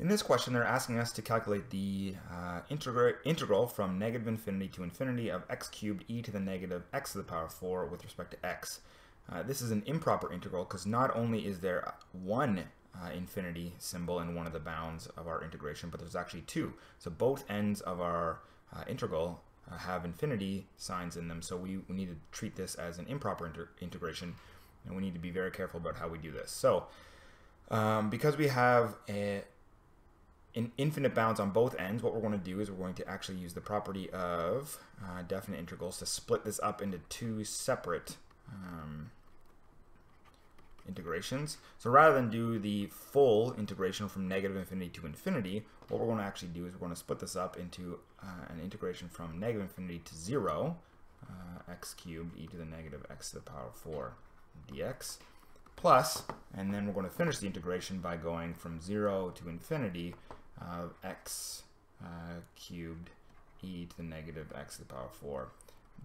In this question, they're asking us to calculate the uh, integral from negative infinity to infinity of x cubed e to the negative x to the power 4 with respect to x. Uh, this is an improper integral because not only is there one uh, infinity symbol in one of the bounds of our integration, but there's actually two. So both ends of our uh, integral uh, have infinity signs in them, so we, we need to treat this as an improper integration, and we need to be very careful about how we do this. So um, because we have a in infinite bounds on both ends, what we're going to do is we're going to actually use the property of uh, definite integrals to split this up into two separate um, integrations. So rather than do the full integration from negative infinity to infinity, what we're going to actually do is we're going to split this up into uh, an integration from negative infinity to 0, uh, x cubed e to the negative x to the power 4 dx, plus, and then we're going to finish the integration by going from 0 to infinity of x uh, cubed e to the negative x to the power 4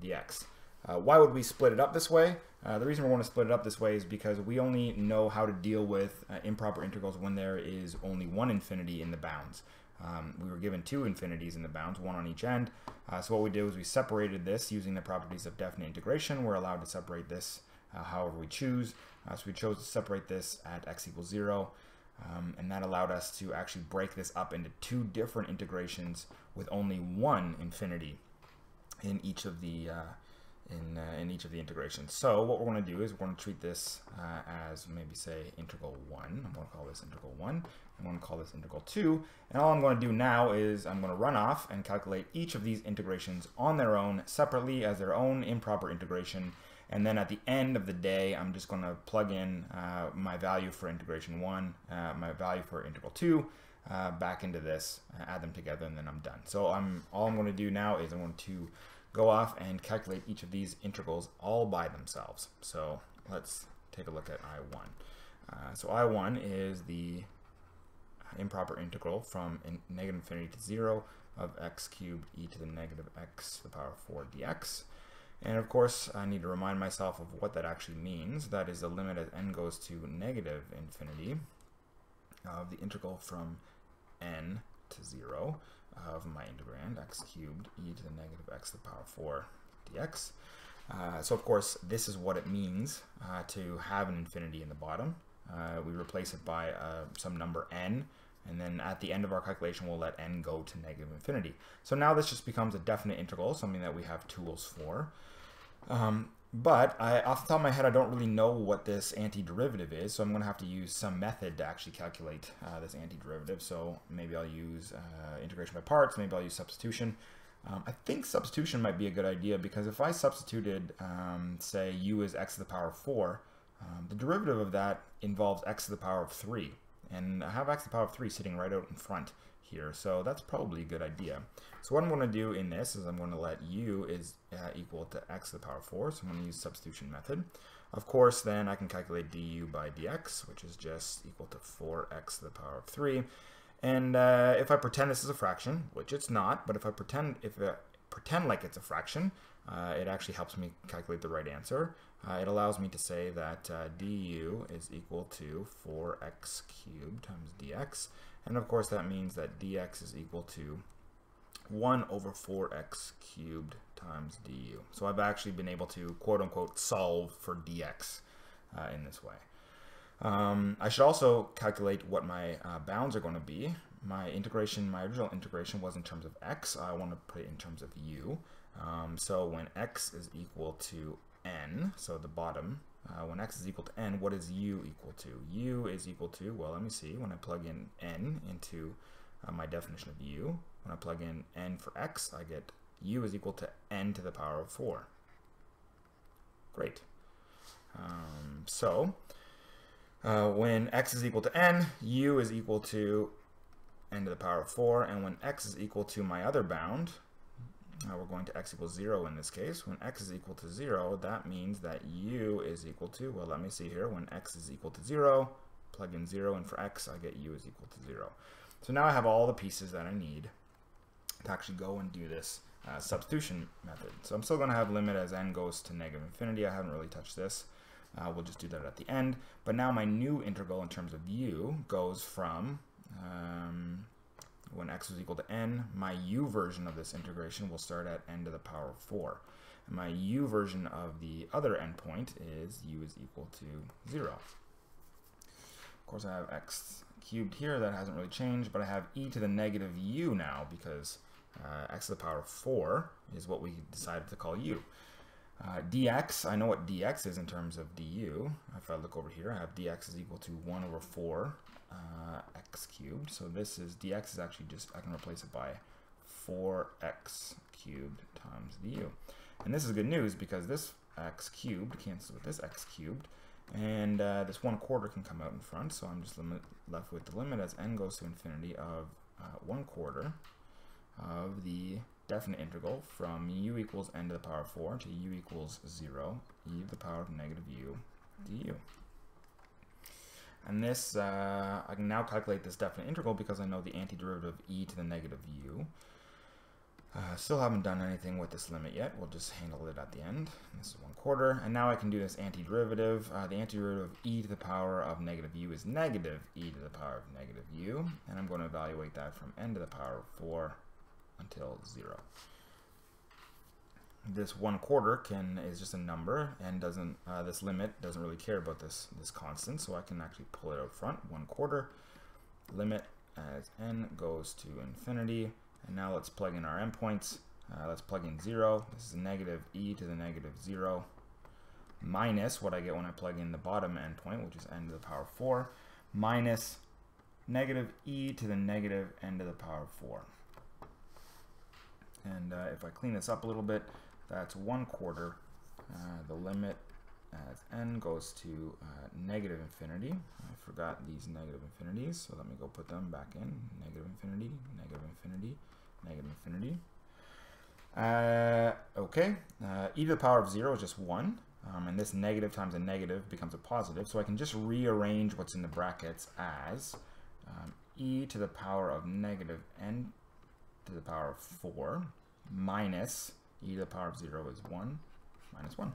dx. Uh, why would we split it up this way? Uh, the reason we want to split it up this way is because we only know how to deal with uh, improper integrals when there is only one infinity in the bounds. Um, we were given two infinities in the bounds, one on each end. Uh, so what we did was we separated this using the properties of definite integration. We're allowed to separate this uh, however we choose. So we chose to separate this at x equals 0. Um, and that allowed us to actually break this up into two different integrations with only one infinity in each of the uh, in, uh, in each of the integrations. So what we're going to do is we're going to treat this uh, as maybe say integral 1. I'm going to call this integral 1. I'm going to call this integral 2. And all I'm going to do now is I'm going to run off and calculate each of these integrations on their own separately as their own improper integration and then at the end of the day, I'm just going to plug in uh, my value for integration 1, uh, my value for integral 2, uh, back into this, uh, add them together, and then I'm done. So I'm all I'm going to do now is I'm going to go off and calculate each of these integrals all by themselves. So let's take a look at I1. Uh, so I1 is the improper integral from in negative infinity to 0 of x cubed e to the negative x to the power 4 dx. And of course, I need to remind myself of what that actually means. That is the limit as n goes to negative infinity of the integral from n to 0 of my integrand, x cubed e to the negative x to the power 4 dx. Uh, so of course, this is what it means uh, to have an infinity in the bottom. Uh, we replace it by uh, some number n, and then at the end of our calculation, we'll let n go to negative infinity. So now this just becomes a definite integral, something that we have tools for. Um, but I, off the top of my head, I don't really know what this antiderivative is, so I'm going to have to use some method to actually calculate uh, this antiderivative. So maybe I'll use uh, integration by parts, maybe I'll use substitution. Um, I think substitution might be a good idea because if I substituted, um, say, u is x to the power of 4, um, the derivative of that involves x to the power of 3. And I have x to the power of 3 sitting right out in front here, so that's probably a good idea. So what I'm going to do in this is I'm going to let u is uh, equal to x to the power of 4, so I'm going to use substitution method. Of course, then I can calculate du by dx, which is just equal to 4x to the power of 3. And uh, if I pretend this is a fraction, which it's not, but if I pretend if I pretend like it's a fraction, uh, it actually helps me calculate the right answer. Uh, it allows me to say that uh, du is equal to 4x cubed times dx. And of course that means that dx is equal to 1 over 4x cubed times du. So I've actually been able to quote unquote solve for dx uh, in this way. Um, I should also calculate what my uh, bounds are going to be. My integration, my original integration was in terms of x. I want to put it in terms of u. Um, so when x is equal to n, so the bottom, uh, when x is equal to n, what is u equal to? u is equal to, well, let me see, when I plug in n into uh, my definition of u, when I plug in n for x, I get u is equal to n to the power of 4. Great. Um, so, uh, when x is equal to n, u is equal to n to the power of 4, and when x is equal to my other bound, uh, we're going to x equals 0 in this case. When x is equal to 0, that means that u is equal to, well, let me see here. When x is equal to 0, plug in 0, and for x, I get u is equal to 0. So now I have all the pieces that I need to actually go and do this uh, substitution method. So I'm still going to have limit as n goes to negative infinity. I haven't really touched this. Uh, we'll just do that at the end. But now my new integral in terms of u goes from um, when x is equal to n, my u version of this integration will start at n to the power of 4. And my u version of the other endpoint is u is equal to 0. Of course, I have x cubed here. That hasn't really changed, but I have e to the negative u now because uh, x to the power of 4 is what we decided to call u. Uh, dx, I know what dx is in terms of du. If I look over here, I have dx is equal to 1 over 4 uh, x cubed. So this is, dx is actually just, I can replace it by 4x cubed times du. And this is good news because this x cubed cancels with this x cubed. And uh, this 1 quarter can come out in front. So I'm just limit, left with the limit as n goes to infinity of uh, 1 quarter of the definite integral from u equals n to the power of 4 to u equals 0 e to the power of negative u du. And this, uh, I can now calculate this definite integral because I know the antiderivative of e to the negative u. Uh, still haven't done anything with this limit yet. We'll just handle it at the end. This is 1 quarter. And now I can do this antiderivative. Uh, the antiderivative of e to the power of negative u is negative e to the power of negative u. And I'm going to evaluate that from n to the power of 4 until 0. This 1 quarter can is just a number and doesn't uh, this limit doesn't really care about this this constant. So I can actually pull it out front 1 quarter limit as n goes to infinity. And now let's plug in our endpoints. Uh, let's plug in 0 this is negative e to the negative 0 minus what I get when I plug in the bottom endpoint which is n to the power 4 minus negative e to the negative n to the power 4 and uh, if I clean this up a little bit, that's one quarter. Uh, the limit as n goes to uh, negative infinity. I forgot these negative infinities, so let me go put them back in. Negative infinity, negative infinity, negative infinity. Uh, okay, uh, e to the power of 0 is just 1. Um, and this negative times a negative becomes a positive. So I can just rearrange what's in the brackets as um, e to the power of negative n to the power of 4 minus e to the power of 0 is 1 minus 1.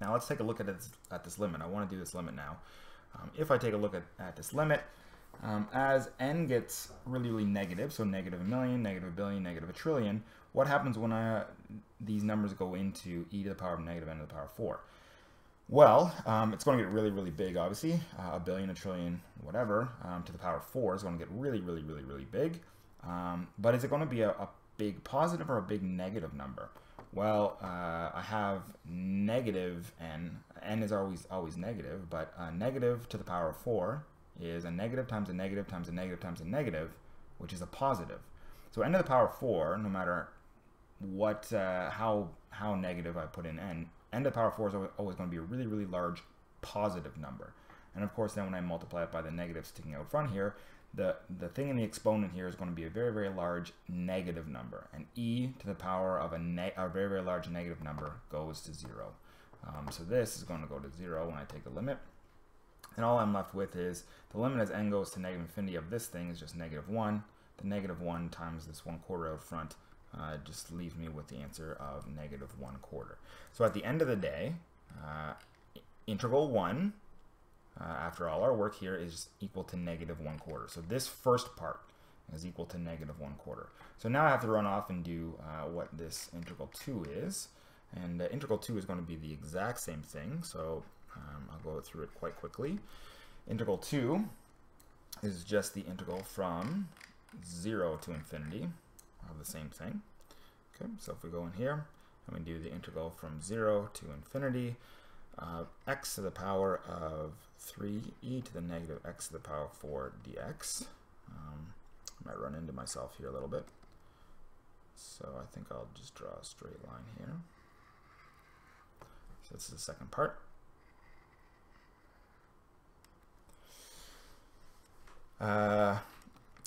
Now let's take a look at this, at this limit. I want to do this limit now. Um, if I take a look at, at this limit, um, as n gets really, really negative, so negative a million, negative a billion, negative a trillion, what happens when I, these numbers go into e to the power of negative n to the power of 4? Well, um, it's going to get really, really big, obviously. Uh, a billion, a trillion, whatever, um, to the power of 4 is going to get really, really, really, really big. Um, but is it going to be a, a, big positive or a big negative number? Well, uh, I have negative n. n is always always negative, but negative to the power of 4 is a negative times a negative times a negative times a negative, which is a positive. So n to the power of 4, no matter what, uh, how, how negative I put in n, n to the power of 4 is always going to be a really, really large positive number. And of course, then when I multiply it by the negative sticking out front here, the, the thing in the exponent here is going to be a very, very large negative number. And e to the power of a, a very, very large negative number goes to 0. Um, so this is going to go to 0 when I take the limit. And all I'm left with is the limit as n goes to negative infinity of this thing is just negative 1. The negative 1 times this 1 quarter out front uh, just leaves me with the answer of negative 1 quarter. So at the end of the day, uh, integral 1 uh, after all our work here is equal to negative 1 quarter. So this first part is equal to negative 1 quarter. So now I have to run off and do uh, what this integral 2 is. And uh, integral 2 is going to be the exact same thing. So um, I'll go through it quite quickly. Integral 2 is just the integral from 0 to infinity of the same thing. Okay, so if we go in here and we do the integral from 0 to infinity, uh, x to the power of 3e to the negative x to the power 4 dx. Um, I might run into myself here a little bit. So I think I'll just draw a straight line here. So this is the second part. Uh,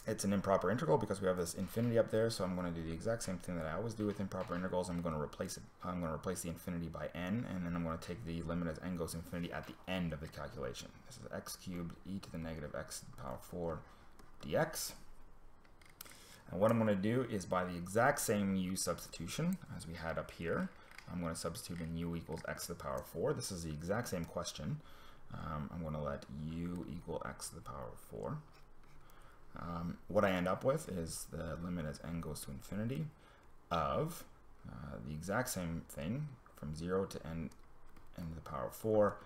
it's an improper integral because we have this infinity up there, so I'm going to do the exact same thing that I always do with improper integrals. I'm going to replace it. I'm going to replace the infinity by n, and then I'm going to take the limit as n goes to infinity at the end of the calculation. This is x cubed e to the negative x to the power 4 dx. And what I'm going to do is by the exact same u substitution as we had up here, I'm going to substitute in u equals x to the power 4. This is the exact same question. Um, I'm going to let u equal x to the power 4. Um, what I end up with is the limit as n goes to infinity of uh, the exact same thing from 0 to n, n to the power of 4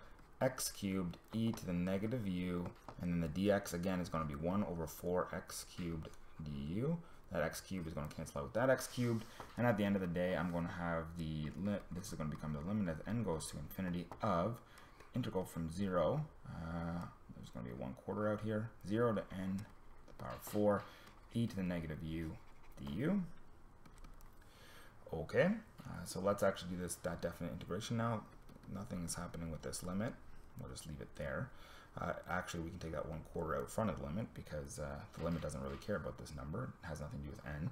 x cubed e to the negative u and then the dx again is going to be 1 over 4x cubed du. That x cubed is going to cancel out with that x cubed and at the end of the day I'm going to have the limit this is going to become the limit as n goes to infinity of the integral from 0 uh, there's going to be a 1 quarter out here 0 to n power of 4 e to the negative u du okay uh, so let's actually do this that definite integration now nothing is happening with this limit we'll just leave it there uh, actually, we can take that one quarter out front of the limit because uh, the limit doesn't really care about this number. It has nothing to do with n.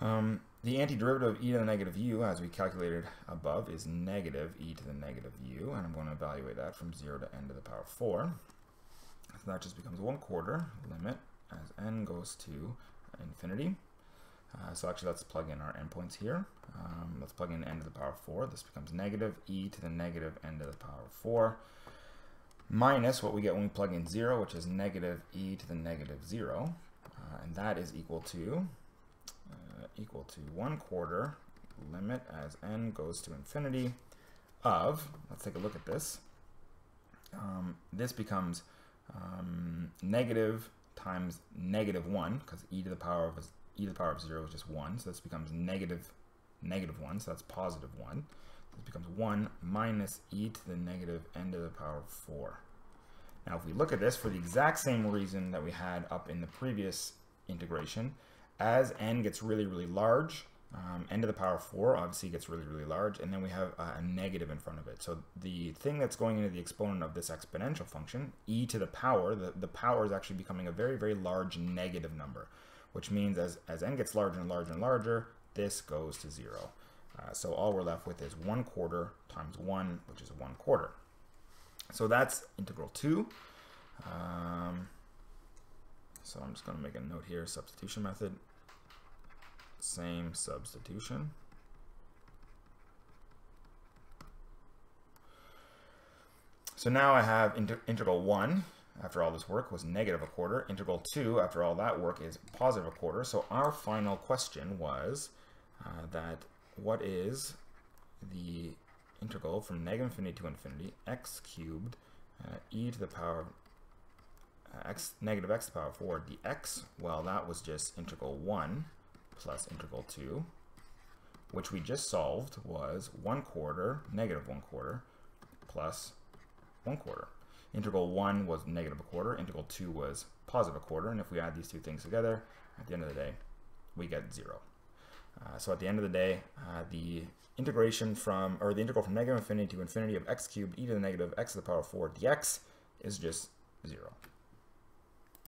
Um, the antiderivative of e to the negative u, as we calculated above, is negative e to the negative u, and I'm going to evaluate that from 0 to n to the power 4. So that just becomes 1 quarter limit as n goes to infinity. Uh, so actually, let's plug in our endpoints here. Um, let's plug in n to the power 4. This becomes negative e to the negative n to the power 4 minus what we get when we plug in 0, which is negative e to the negative 0. Uh, and that is equal to uh, equal to 1 quarter limit as n goes to infinity of, let's take a look at this. Um, this becomes um, negative times negative 1, because e to the power of e to the power of 0 is just 1, so this becomes negative negative 1, so that's positive 1 this becomes 1 minus e to the negative n to the power of 4. Now if we look at this for the exact same reason that we had up in the previous integration, as n gets really, really large, um, n to the power of 4 obviously gets really, really large, and then we have a negative in front of it. So the thing that's going into the exponent of this exponential function, e to the power, the, the power is actually becoming a very, very large negative number, which means as, as n gets larger and larger and larger, this goes to 0. Uh, so all we're left with is 1 quarter times 1, which is 1 quarter. So that's integral 2. Um, so I'm just going to make a note here, substitution method. Same substitution. So now I have inter integral 1, after all this work, was negative a quarter. Integral 2, after all that work, is positive a quarter. So our final question was uh, that what is the integral from negative infinity to infinity x cubed uh, e to the power uh, x negative x to the power 4 dx well that was just integral 1 plus integral 2 which we just solved was 1 quarter negative 1 quarter plus 1 quarter integral 1 was negative a quarter integral 2 was positive a quarter and if we add these two things together at the end of the day we get 0 uh, so at the end of the day, uh, the integration from, or the integral from negative infinity to infinity of x cubed e to the negative x to the power 4 dx is just 0.